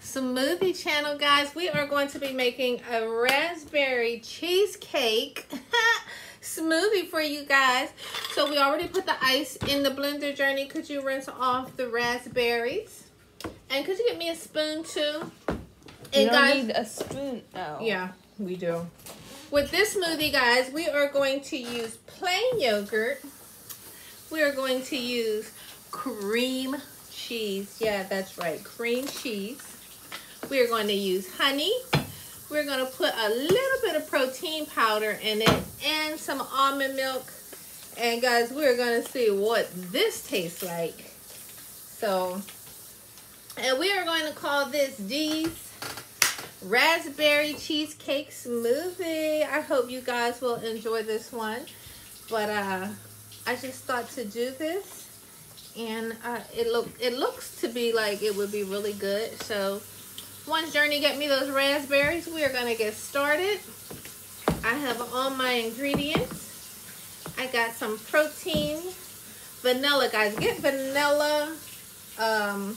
Smoothie channel, guys. We are going to be making a raspberry cheesecake smoothie for you guys. So we already put the ice in the blender, Journey. Could you rinse off the raspberries? And could you get me a spoon too? And you don't guys, need a spoon. No. Yeah, we do. With this smoothie, guys, we are going to use plain yogurt. We are going to use cream cheese. Yeah, that's right, cream cheese. We are going to use honey. We're going to put a little bit of protein powder in it and some almond milk. And guys, we're going to see what this tastes like. So, and we are going to call this Dee's Raspberry Cheesecake Smoothie. I hope you guys will enjoy this one. But uh, I just thought to do this and uh, it look it looks to be like it would be really good. So once Journey get me those raspberries we are gonna get started. I have all my ingredients. I got some protein vanilla guys. Get vanilla um,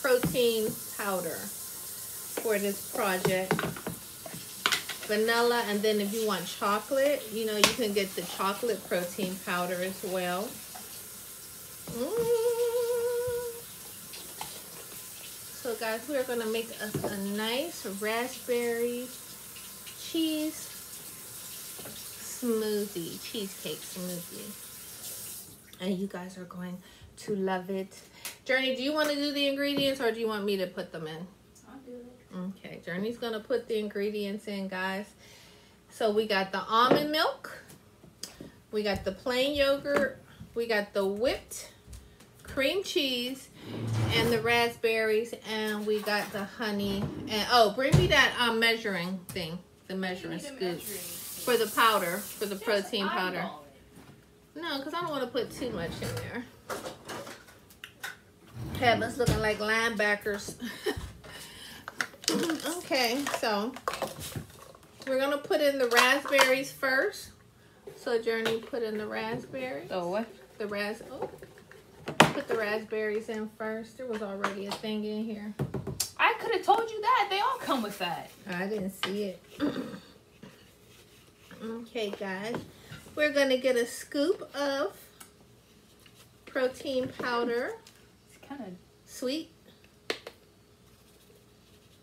protein powder for this project. Vanilla and then if you want chocolate you know you can get the chocolate protein powder as well Mm. so guys, we're gonna make a, a nice raspberry cheese smoothie, cheesecake smoothie. And you guys are going to love it. Journey, do you want to do the ingredients or do you want me to put them in? I'll do it. Okay, Journey's gonna put the ingredients in, guys. So we got the almond milk, we got the plain yogurt, we got the whipped cream cheese and the raspberries and we got the honey and oh bring me that um measuring thing the measuring scoop for the powder for the protein powder. no because i don't want to put too much in there. Have us looking like linebackers. Okay so we're gonna put in the raspberries first. So journey put in the raspberries. Oh what? The ras oh. put the raspberries in first. There was already a thing in here. I could have told you that. They all come with that. I didn't see it. okay, guys. We're going to get a scoop of protein powder. It's kind of sweet.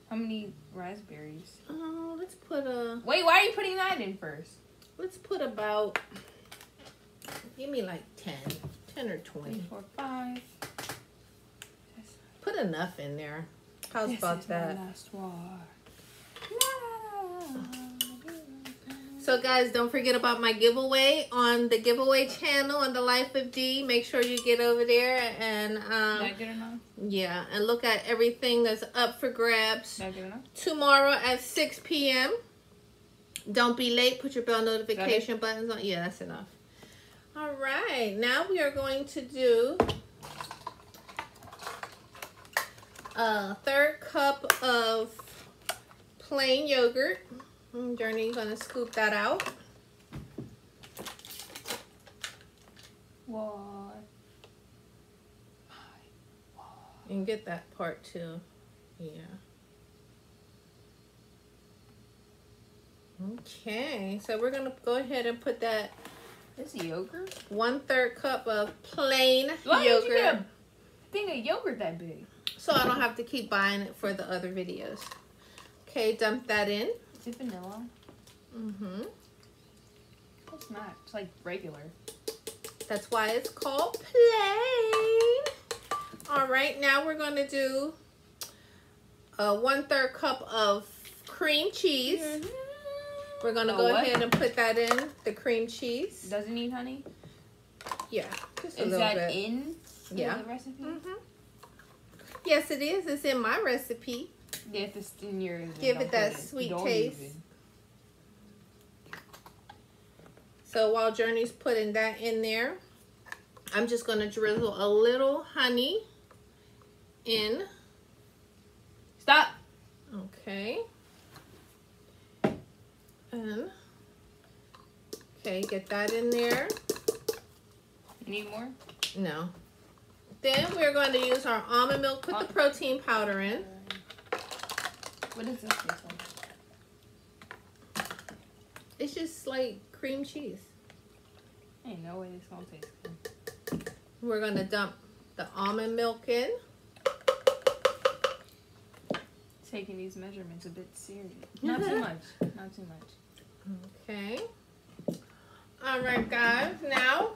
How many raspberries? Oh, let's put a... Wait, why are you putting that in first? Let's put about... Give me like 10. 10 or 20. Four, five. Put enough in there. How's this about that? last war. So guys, don't forget about my giveaway on the giveaway channel on the Life of D. Make sure you get over there and um, yeah, and look at everything that's up for grabs tomorrow at 6 p.m. Don't be late. Put your bell notification buttons on. Yeah, that's enough. All right, now we are going to do a third cup of plain yogurt. Journey, gonna scoop that out. What? You can get that part too. Yeah. Okay, so we're gonna go ahead and put that this yogurt? One third cup of plain Why yogurt. Did you get a thing of yogurt that big? So I don't have to keep buying it for the other videos. Okay, dump that in. Is it vanilla? Mm-hmm. It's not. It's like regular. That's why it's called plain. All right, now we're going to do a one third cup of cream cheese. Mm -hmm. We're gonna go what? ahead and put that in the cream cheese. Does it need honey? Yeah, just a is little that bit. in yeah. the recipe? Mm-hmm. Yes, it is. It's in my recipe. Yeah, if it's in yours. Give it that sweet taste. So while Journey's putting that in there, I'm just going to drizzle a little honey in. Stop. Okay. And, okay, get that in there. You need more? No. Then we're going to use our almond milk, put the protein powder in. What does this? It's just like cream cheese. Ain't no way this gonna taste good. We're gonna dump the almond milk in. Taking these measurements a bit serious. Not too much. Not too much. Okay. All right, guys. Now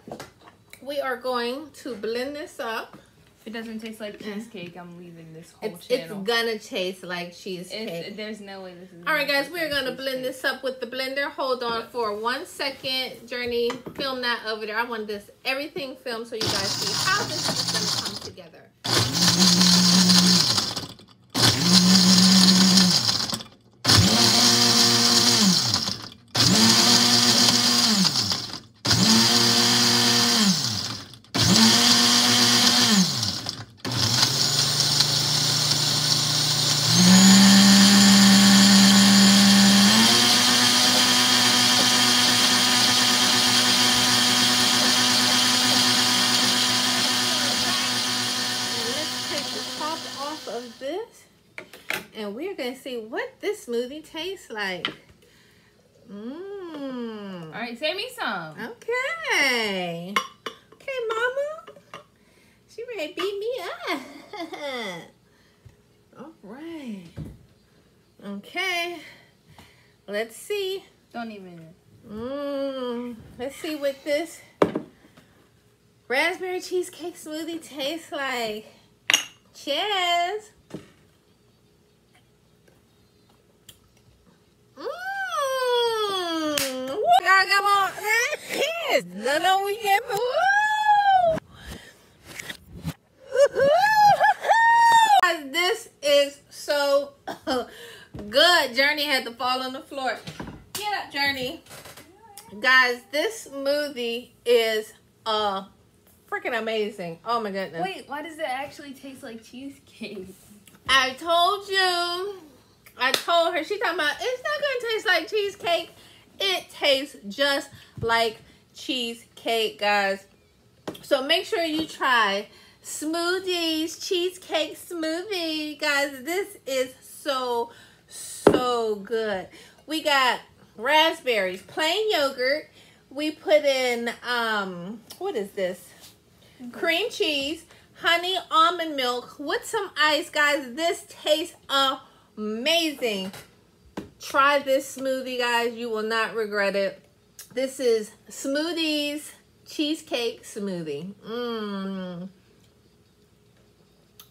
we are going to blend this up. If it doesn't taste like mm. cheesecake, I'm leaving this whole It's, it's gonna taste like It's, cheesecake. there's no way this is. All right, guys, we're gonna blend this up with the blender. Hold on for one second. Journey, film that over there. I want this everything filmed so you guys see how this is gonna come together. And let's take the top off of this. And we're gonna see what this smoothie tastes like. Mmm. All right, save me some. Okay. Okay, mama. She ready to beat me up. All right. Okay. Let's see. Don't even. Mmm. Let's see what this raspberry cheesecake smoothie tastes like. Cheers. Mmm. Y'all come on. Cheers. No, no, we get Woo! Guys, This is so good. Journey had to fall on the floor. Get up, Journey. Guys, this smoothie is uh freaking amazing. Oh my goodness. Wait, why does it actually taste like cheesecake? I told you. I told her. She talking about it's not gonna taste like cheesecake. It tastes just like cheesecake, guys. So make sure you try Smoodee's, cheesecake smoothie, guys. This is so so good. We got raspberries, plain yogurt. We put in um what is this? Cream cheese, honey, almond milk with some ice, guys. This tastes amazing. Try this smoothie, guys. You will not regret it. This is Smoodee's cheesecake smoothie. Mmm.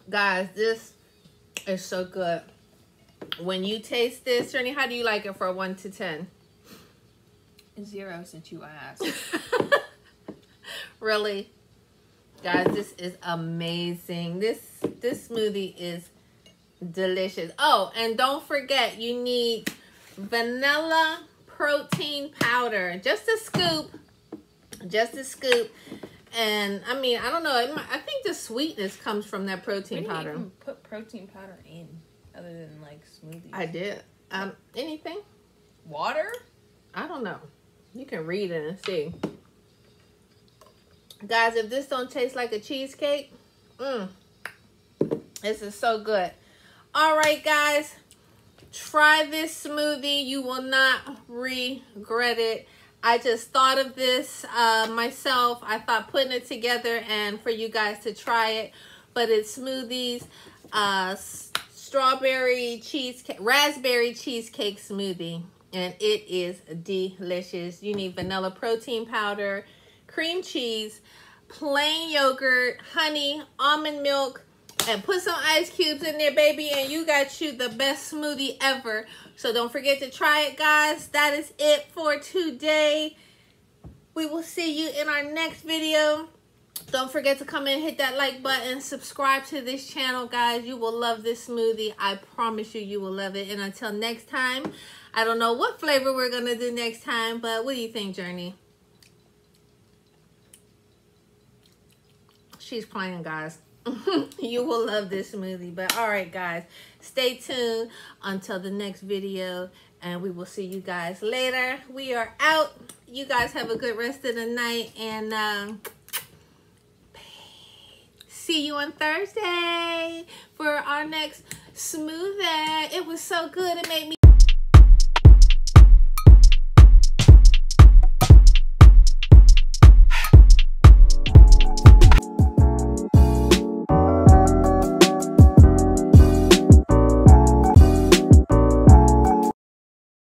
Guys, this is so good. When you taste this, Journey, how do you like it for a 1 to 10? Zero since you asked. really? Guys, this is amazing. This this smoothie is delicious. Oh, and don't forget you need vanilla protein powder. Just a scoop. Just a scoop. And I mean, I don't know. Might, I think the sweetness comes from that protein powder. even put protein powder in, other than like smoothies? I did. Um, anything? Water? I don't know. You can read it and see. Guys, if this don't taste like a cheesecake, mm, this is so good. All right, guys, try this smoothie. You will not regret it. I just thought of this uh, myself. I thought putting it together and for you guys to try it. But it's Smoodee's, uh, strawberry cheesecake, raspberry cheesecake smoothie. And it is delicious. You need vanilla protein powder, cream cheese, plain yogurt, honey, almond milk, and put some ice cubes in there, baby, and you got you the best smoothie ever. So don't forget to try it, guys. That is it for today. We will see you in our next video. Don't forget to come and hit that like button. Subscribe to this channel, guys. You will love this smoothie. I promise you, you will love it. And until next time, I don't know what flavor we're going to do next time, but what do you think, Journey? She's playing, guys. you will love this smoothie. But all right, guys, stay tuned until the next video, and we will see you guys later. We are out. You guys have a good rest of the night, and um, see. see you on Thursday for our next smoothie. It was so good. It made me